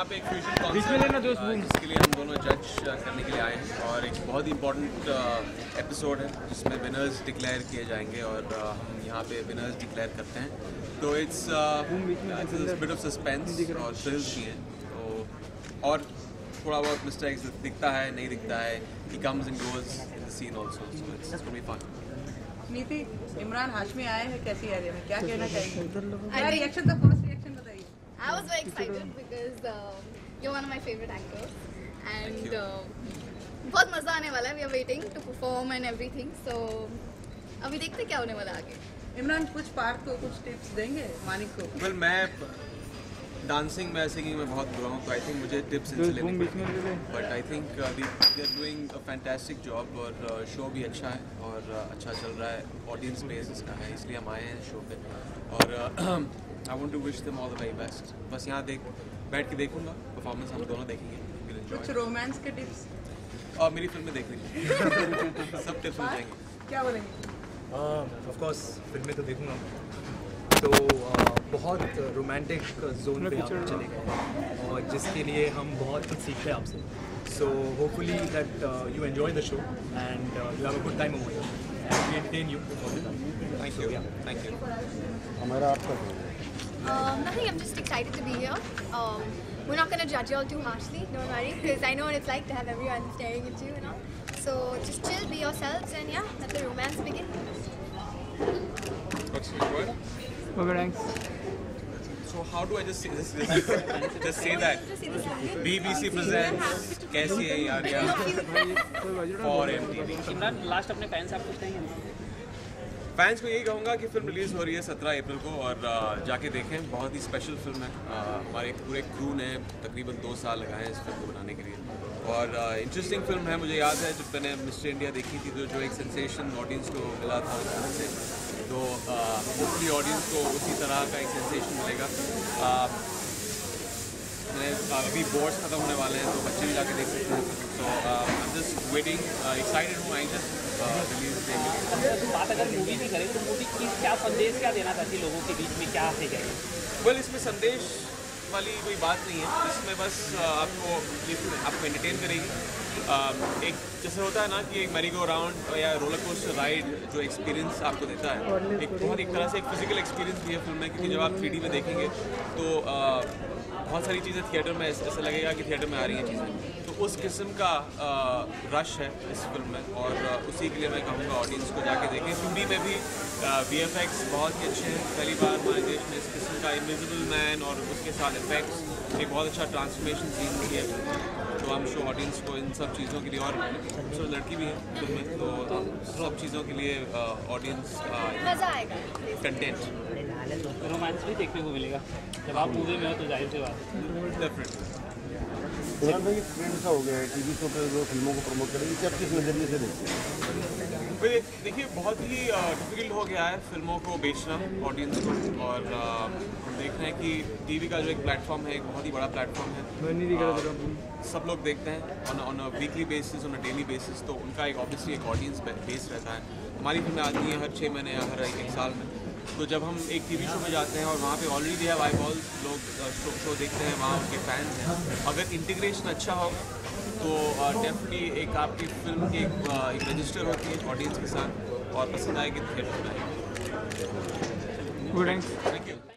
यहाँ पे एक फ्यूजन कॉन्सर्ट जिसके लिए हम दोनों जज करने के लिए आए हैं। और एक बहुत ही इम्पोर्टेंट एपिसोड है जिसमें विनर्स डिक्लेयर किए जाएँगे और uh, हम यहाँ पे विनर्स डिक्लेयर करते हैं। तो इट्स बिट ऑफ़ सस्पेंस और थ्रिल्स भी हैं। तो और थोड़ा बहुत मिस्टेक्स दिखता है नहीं दिखता है he comes and goes in the scene also so it's gonna be fun Neeti Imran Hashmi आए हैं कैसी एरिया में क्या कहना चाहिए रिएक्शन बताइए I was very excited because uh, you're one of my favorite actors, and uh, बहुत मज़ा आने वाला है. We are waiting to perform and everything. So अभी देखते क्या होने वाला आगे. इमरान कुछ पार्ट को कुछ टिप्स देंगे मानिक को well, मैं डांसिंग में सिंगिंग में बहुत बुरा हूँ तो आई थिंक मुझे टिप्स इनसे लेने पड़ेंगे। But I think they are doing a fantastic job और शो भी अच्छा है और uh, अच्छा चल रहा है। ऑडियंस बेस इसका है इसलिए हम आए हैं शो पे। और I want to wish them all the very best बस यहाँ देख बैठ के देखूँगा। परफॉर्मेंस हम दोनों देखेंगे। कुछ रोमांस के टिप्स और मेरी फ़िल्म में देख लीजिए। सब टिप्स मिल जाएँगे। क्या बोलेंगे? ऑफ़ कोर्स फ़िल्में तो देखूँगा। तो uh, बहुत रोमांटिक जोन पे आप चले गए और जिसके लिए हम बहुत कुछ सीखते हैं आपसे so hopefully that you enjoy the show and you have a good time over and we entertain you thank you thank you हमारा आपका Um, nothing. I'm just excited to be here. Um, we're not gonna judge you all too harshly. Don't worry, because I know what it's like to have everyone staring at you and all. So just chill, be yourselves, and yeah, let the romance begin. What's what? Okay, thanks. So how do I just say this? this just say that. BBC presents कैसी है यारिया और MTV. Imran last अपने fans आप कुछ कहेंगे fans को यही कहूँगा कि फ़िल्म रिलीज़ हो रही है 17 अप्रैल को और जाके देखें। बहुत ही स्पेशल फ़िल्म है। हमारे पूरे क्रू ने तकरीबन दो साल लगाए हैं इस फ़िल्म को बनाने के लिए। और इंटरेस्टिंग फ़िल्म है, मुझे याद है, जब मैंने मिस्टर इंडिया देखी थी तो जो एक सेंसेशन ऑडियंस को मिला था उस से तो होपफुली ऑडियंस को उसी तरह का एक सेंसेशन मिलेगा। अभी बोर्ड्स खत्म होने वाले हैं तो बच्चे भी जाके देख सकते हैं। तो I am just waiting excited हूँ आई जस्ट रिलीज़ बात अगर मूवी की करें तो मूवी की क्या संदेश क्या देना चाहती लोगों के बीच में क्या है? जाएगा वेल इसमें संदेश वाली कोई बात नहीं है। इसमें बस uh, आपको आपको एंटरटेन करेगी। Uh, एक जैसे होता है ना कि एक मेरी गो राउंड या रोलर कोस्टर राइड जो एक्सपीरियंस आपको देता है। एक बहुत एक तरह से एक फ़िज़िकल एक्सपीरियंस भी है फ़िल्म में क्योंकि जब आप थ्री में देखेंगे तो uh, बहुत सारी चीज़ें थिएटर में ऐसे लगेगा कि थिएटर में आ रही हैं चीज़ें। उस किस्म का रश है इस फ़िल्म में और उसी के लिए मैं कहूँगा ऑडियंस को जाके देखें। हिंदी में भी वी एफ़ एक्स बहुत ही अच्छे हैं। पहली बार हमारे देश में इस किस्म का इनविजिबल मैन और उसके साथ इफेक्ट्स एक बहुत अच्छा ट्रांसफॉर्मेशन सीन भी है। तो हम शो ऑडियंस को इन सब चीज़ों के लिए और खूबसूरत लड़की भी है फ़िल्म में तो सब चीज़ों के लिए ऑडियंस कंटेंट रोमांस भी देखने को मिलेगा जब आप मूवी में हो तो ज़ाहिर सी बात है हो गया है शो फ़िल्मों को प्रमोट करेंगे देखिए बहुत ही डिफ़िकल्ट हो गया है फ़िल्मों को बेचना ऑडियंस को और देख रहे हैं कि टीवी का जो एक प्लेटफॉर्म है एक बहुत ही बड़ा प्लेटफॉर्म है सब लोग देखते हैं on a weekly basis on a daily basis तो उनका एक ऑब्वियसली एक ऑडियंस बेस रहता है हमारी फ़िल्में आती हैं हर छः महीने या हर एक साल में तो जब हम एक टीवी शो में जाते हैं और वहाँ पे ऑलरेडी है आई बॉल लोग शो शो देखते हैं वहाँ उनके फैंस हैं। अगर इंटीग्रेशन अच्छा हो तो डेफिनेटली एक आपकी फ़िल्म की एक, एक रजिस्टर होती है ऑडियंस के साथ और पसंद आएगी थिएटर में आएगी थैंक यू